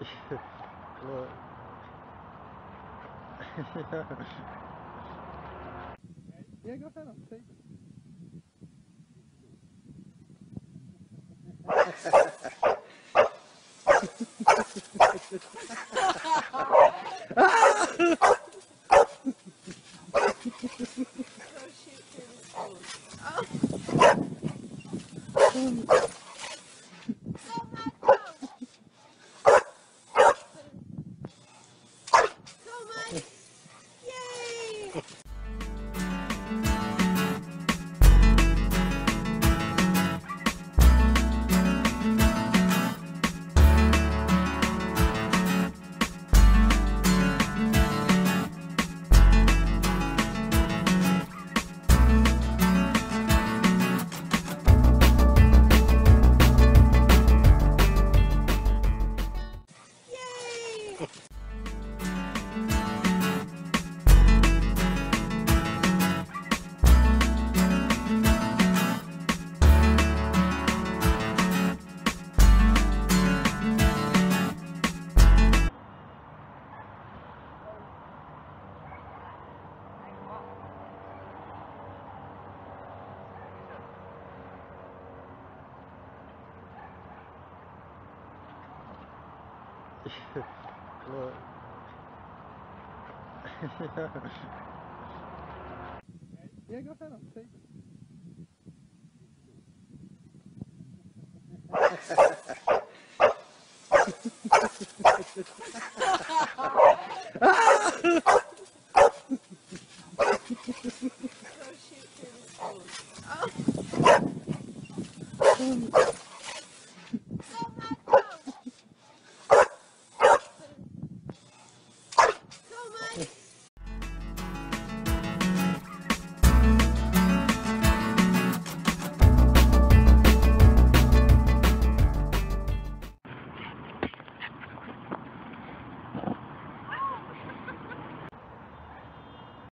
Look. yeah, go ahead. I'll take it. Yay! Yay! Look. yeah, go ahead. I'll take it. Go shoot through the school. Oh.